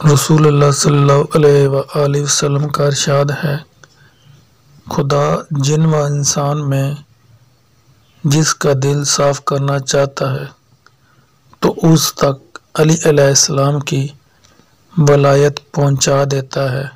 रसूलुल्लाह सल्लल्लाहु अलैहि का इरशाद है, खुदा जिन व इंसान में जिसका दिल साफ़ करना चाहता है तो उस तक अली अलैहिस्सलाम की वलायत पहुँचा देता है।